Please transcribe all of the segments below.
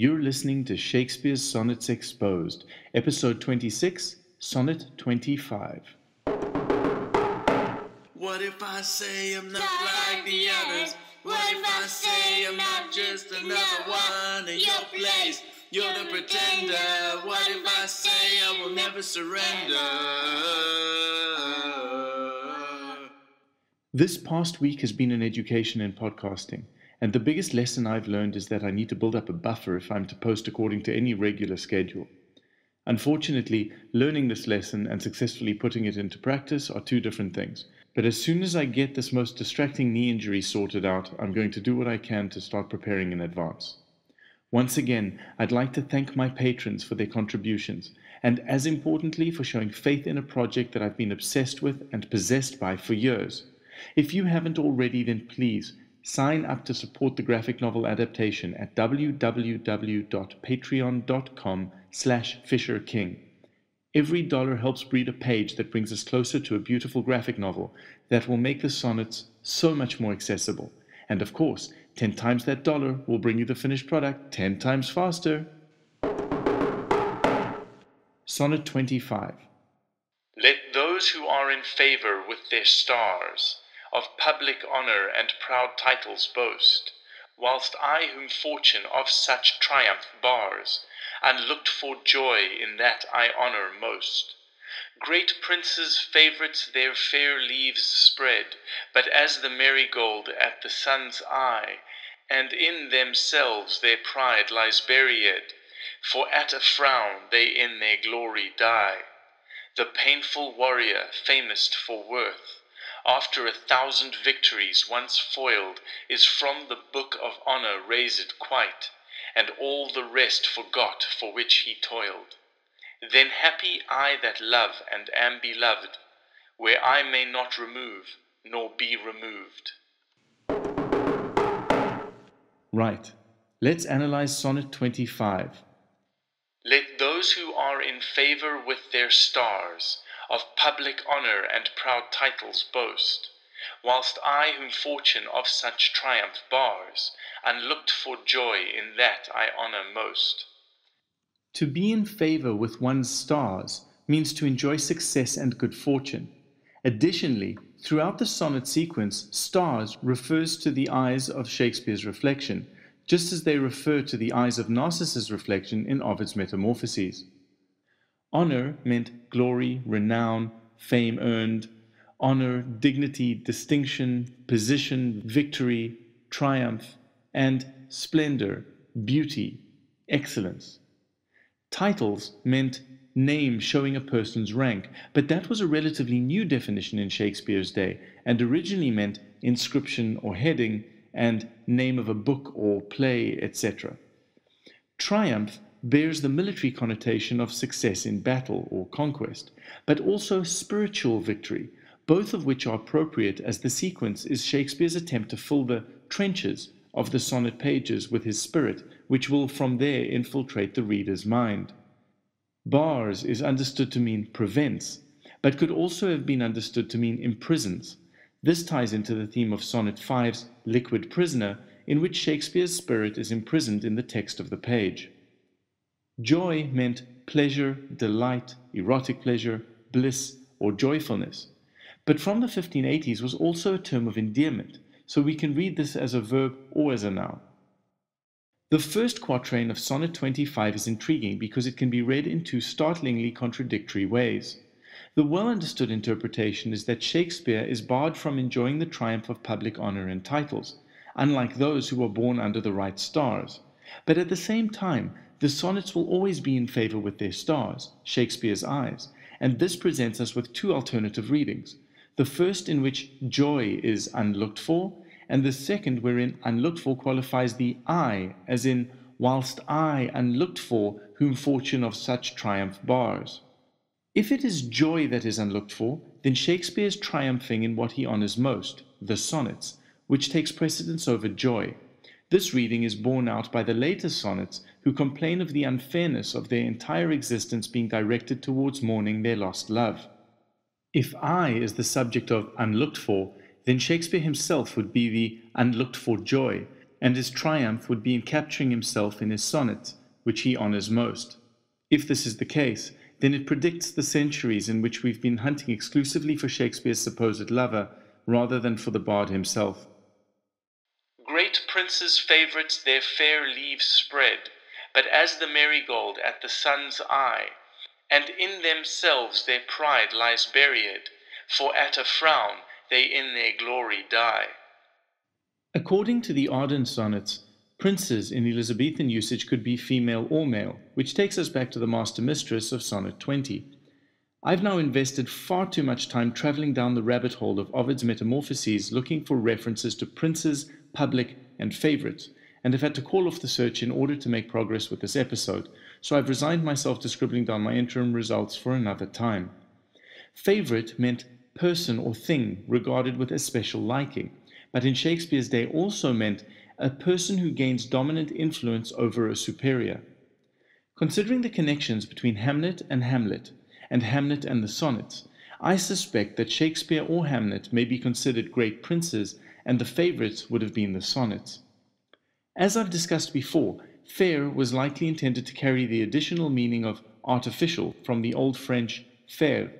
You're listening to Shakespeare's Sonnets Exposed, Episode 26, Sonnet 25. What if I say I'm not like the others? What if I say I'm not just another one in your place? You're the pretender. What if I say I will never surrender? This past week has been an education in podcasting, and the biggest lesson I've learned is that I need to build up a buffer if I'm to post according to any regular schedule. Unfortunately, learning this lesson and successfully putting it into practice are two different things. But as soon as I get this most distracting knee injury sorted out, I'm going to do what I can to start preparing in advance. Once again, I'd like to thank my patrons for their contributions, and as importantly, for showing faith in a project that I've been obsessed with and possessed by for years. If you haven't already, then please sign up to support the graphic novel adaptation at www.patreon.com slash fisherking. Every dollar helps breed a page that brings us closer to a beautiful graphic novel that will make the sonnets so much more accessible. And of course, 10 times that dollar will bring you the finished product 10 times faster. Sonnet 25 Let those who are in favor with their stars of public honor and proud titles boast, whilst I whom fortune of such triumph bars, unlooked for joy in that I honor most. Great princes' favorites their fair leaves spread, but as the marigold at the sun's eye, and in themselves their pride lies buried, for at a frown they in their glory die. The painful warrior, famous for worth, after a thousand victories once foiled, is from the book of honor razed quite, and all the rest forgot for which he toiled. Then happy I that love and am beloved, where I may not remove nor be removed. Right. Let's analyze Sonnet 25. Let those who are in favor with their stars of public honor and proud titles boast, whilst I whom fortune of such triumph bars, unlooked for joy in that I honor most. To be in favor with one's stars means to enjoy success and good fortune. Additionally, throughout the sonnet sequence, stars refers to the eyes of Shakespeare's reflection, just as they refer to the eyes of Narcissus' reflection in Ovid's Metamorphoses. Honor meant glory, renown, fame earned, honor, dignity, distinction, position, victory, triumph, and splendor, beauty, excellence. Titles meant name showing a person's rank, but that was a relatively new definition in Shakespeare's day and originally meant inscription or heading and name of a book or play, etc. Triumph bears the military connotation of success in battle or conquest, but also spiritual victory, both of which are appropriate as the sequence is Shakespeare's attempt to fill the trenches of the sonnet pages with his spirit, which will from there infiltrate the reader's mind. Bars is understood to mean prevents, but could also have been understood to mean imprisons. This ties into the theme of Sonnet 5's Liquid Prisoner, in which Shakespeare's spirit is imprisoned in the text of the page. Joy meant pleasure, delight, erotic pleasure, bliss, or joyfulness. But from the 1580s was also a term of endearment, so we can read this as a verb or as a noun. The first quatrain of Sonnet 25 is intriguing because it can be read in two startlingly contradictory ways. The well understood interpretation is that Shakespeare is barred from enjoying the triumph of public honor and titles, unlike those who were born under the right stars. But at the same time, the sonnets will always be in favor with their stars, Shakespeare's eyes, and this presents us with two alternative readings the first in which joy is unlooked for, and the second wherein unlooked for qualifies the I, as in, whilst I unlooked for, whom fortune of such triumph bars. If it is joy that is unlooked for, then Shakespeare is triumphing in what he honors most, the sonnets, which takes precedence over joy. This reading is borne out by the later sonnets, who complain of the unfairness of their entire existence being directed towards mourning their lost love. If I is the subject of unlooked for, then Shakespeare himself would be the unlooked for joy, and his triumph would be in capturing himself in his sonnets, which he honors most. If this is the case, then it predicts the centuries in which we've been hunting exclusively for Shakespeare's supposed lover rather than for the bard himself. Princes' favourites their fair leaves spread, but as the marigold at the sun's eye, and in themselves their pride lies buried, for at a frown they in their glory die. According to the Arden sonnets, princes in Elizabethan usage could be female or male, which takes us back to the master mistress of Sonnet 20. I've now invested far too much time travelling down the rabbit hole of Ovid's Metamorphoses looking for references to princes, public, and favorite, and have had to call off the search in order to make progress with this episode, so I've resigned myself to scribbling down my interim results for another time. Favourite meant person or thing regarded with especial liking, but in Shakespeare's day also meant a person who gains dominant influence over a superior. Considering the connections between Hamnet and Hamlet, and Hamlet and the sonnets, I suspect that Shakespeare or Hamlet may be considered great princes, and the favourites would have been the sonnets. As I've discussed before, fair was likely intended to carry the additional meaning of artificial from the Old French faire.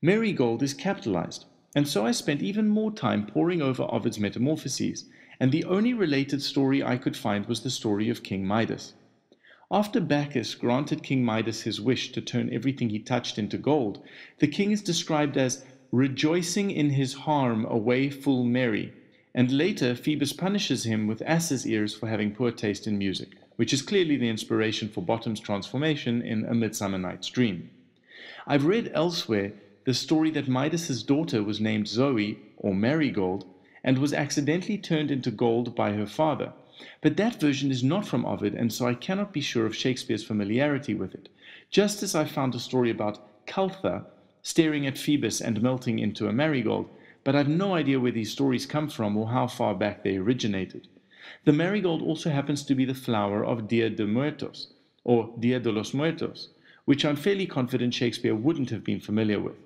Marigold is capitalized, and so I spent even more time poring over Ovid's Metamorphoses, and the only related story I could find was the story of King Midas. After Bacchus granted King Midas his wish to turn everything he touched into gold, the king is described as rejoicing in his harm away full merry, and later Phoebus punishes him with ass's ears for having poor taste in music, which is clearly the inspiration for Bottom's transformation in A Midsummer Night's Dream. I've read elsewhere the story that Midas's daughter was named Zoe, or Marigold, and was accidentally turned into gold by her father. But that version is not from Ovid, and so I cannot be sure of Shakespeare's familiarity with it. Just as I found a story about Caltha staring at Phoebus and melting into a marigold, but I've no idea where these stories come from or how far back they originated. The marigold also happens to be the flower of Dia de Muertos, or Dia de los Muertos, which I'm fairly confident Shakespeare wouldn't have been familiar with.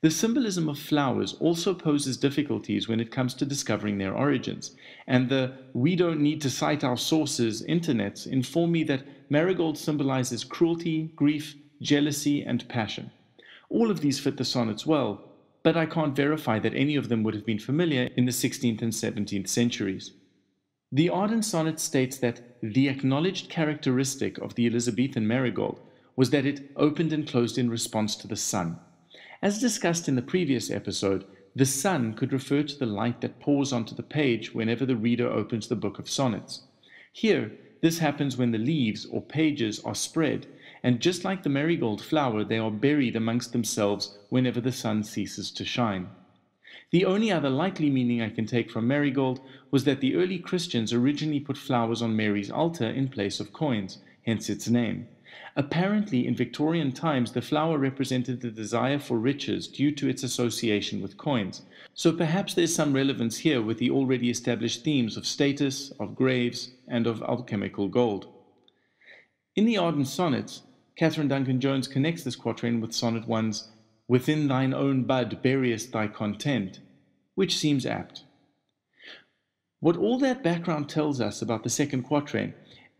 The symbolism of flowers also poses difficulties when it comes to discovering their origins, and the we don't need to cite our sources internets inform me that marigold symbolizes cruelty, grief, jealousy, and passion. All of these fit the sonnets well, but I can't verify that any of them would have been familiar in the 16th and 17th centuries. The Arden sonnet states that the acknowledged characteristic of the Elizabethan marigold was that it opened and closed in response to the sun. As discussed in the previous episode, the sun could refer to the light that pours onto the page whenever the reader opens the book of sonnets. Here, this happens when the leaves or pages are spread, and just like the marigold flower, they are buried amongst themselves whenever the sun ceases to shine. The only other likely meaning I can take from marigold was that the early Christians originally put flowers on Mary's altar in place of coins, hence its name. Apparently, in Victorian times, the flower represented the desire for riches due to its association with coins. So perhaps there's some relevance here with the already established themes of status, of graves, and of alchemical gold. In the Arden Sonnets, Katherine Duncan Jones connects this quatrain with Sonnet 1's Within thine own bud buriest thy content, which seems apt. What all that background tells us about the second quatrain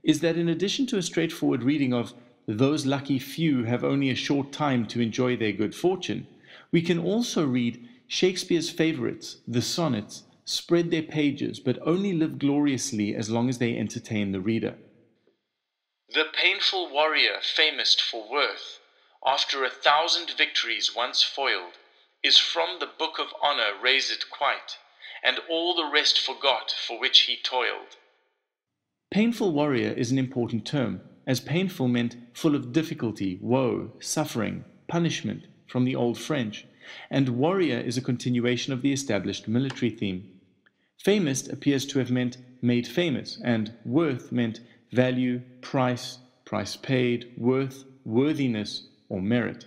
is that in addition to a straightforward reading of those lucky few have only a short time to enjoy their good fortune, we can also read Shakespeare's favorites, the sonnets, spread their pages, but only live gloriously as long as they entertain the reader. The painful warrior famous for worth, after a thousand victories once foiled, is from the book of honour razed quite, and all the rest forgot for which he toiled. Painful warrior is an important term, as painful meant full of difficulty, woe, suffering, punishment from the Old French, and warrior is a continuation of the established military theme. Famous appears to have meant made famous, and worth meant value, price, price paid, worth, worthiness, or merit.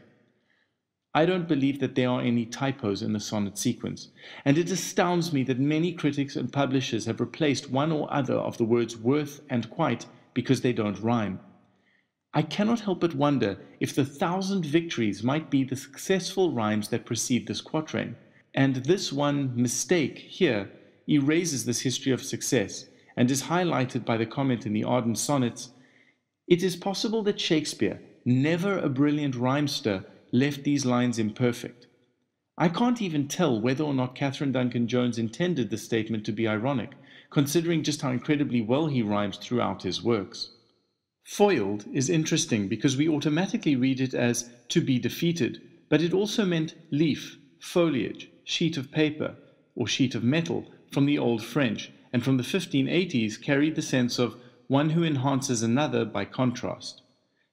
I don't believe that there are any typos in the sonnet sequence, and it astounds me that many critics and publishers have replaced one or other of the words worth and quite because they don't rhyme. I cannot help but wonder if the thousand victories might be the successful rhymes that precede this quatrain, and this one mistake here erases this history of success and is highlighted by the comment in the Arden Sonnets, it is possible that Shakespeare, never a brilliant rhymester, left these lines imperfect. I can't even tell whether or not Katherine Duncan Jones intended the statement to be ironic, considering just how incredibly well he rhymes throughout his works. Foiled is interesting because we automatically read it as to be defeated, but it also meant leaf, foliage, sheet of paper, or sheet of metal from the Old French, and from the 1580s carried the sense of one who enhances another by contrast.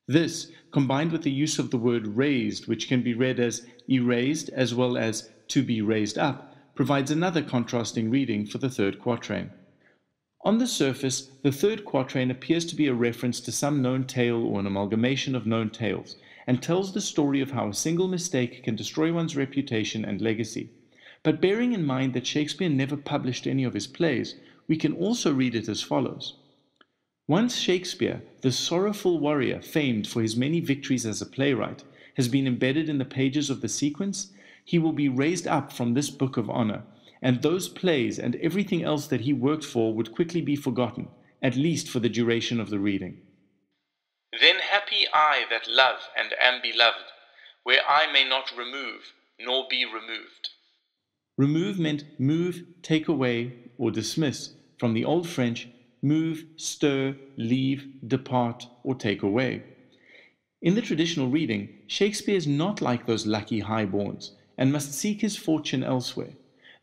This, combined with the use of the word razed, which can be read as erased as well as to be raised up, provides another contrasting reading for the third quatrain. On the surface, the third quatrain appears to be a reference to some known tale or an amalgamation of known tales, and tells the story of how a single mistake can destroy one's reputation and legacy. But bearing in mind that Shakespeare never published any of his plays, we can also read it as follows. Once Shakespeare, the sorrowful warrior famed for his many victories as a playwright, has been embedded in the pages of the sequence, he will be raised up from this book of honor, and those plays and everything else that he worked for would quickly be forgotten, at least for the duration of the reading. Then happy I that love and am beloved, where I may not remove, nor be removed. Remove meant move, take away, or dismiss, from the Old French move, stir, leave, depart, or take away. In the traditional reading, Shakespeare is not like those lucky highborns and must seek his fortune elsewhere.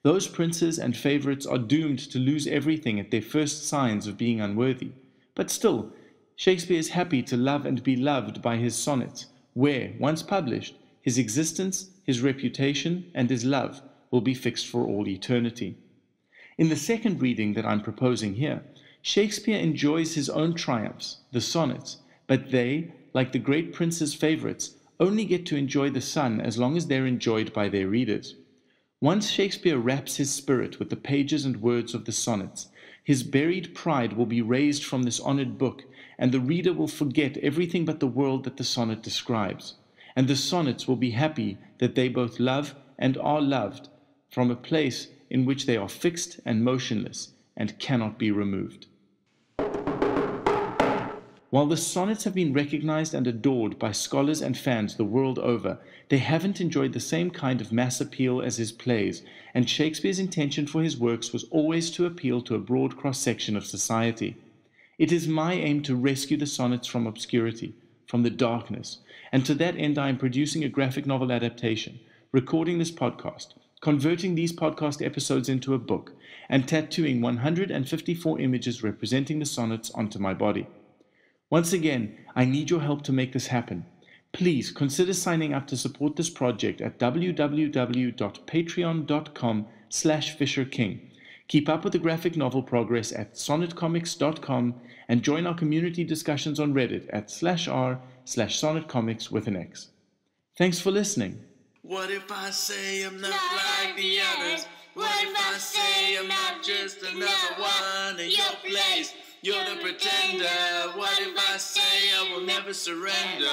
Those princes and favorites are doomed to lose everything at their first signs of being unworthy. But still, Shakespeare is happy to love and be loved by his sonnets, where, once published, his existence, his reputation, and his love will be fixed for all eternity. In the second reading that I'm proposing here, Shakespeare enjoys his own triumphs, the sonnets, but they, like the great prince's favorites, only get to enjoy the sun as long as they're enjoyed by their readers. Once Shakespeare wraps his spirit with the pages and words of the sonnets, his buried pride will be raised from this honored book, and the reader will forget everything but the world that the sonnet describes. And the sonnets will be happy that they both love and are loved from a place in which they are fixed and motionless and cannot be removed. While the sonnets have been recognized and adored by scholars and fans the world over, they haven't enjoyed the same kind of mass appeal as his plays, and Shakespeare's intention for his works was always to appeal to a broad cross section of society. It is my aim to rescue the sonnets from obscurity, from the darkness, and to that end I am producing a graphic novel adaptation, recording this podcast, converting these podcast episodes into a book, and tattooing 154 images representing the sonnets onto my body. Once again, I need your help to make this happen. Please consider signing up to support this project at www.patreon.com slash fisherking. Keep up with the graphic novel progress at sonnetcomix.com and join our community discussions on Reddit at slash r slash sonnetcomix with an X. Thanks for listening. What if I say I'm not, not like the others? What if I say I'm not just another one in your place? You're the pretender. What if I say I will never surrender?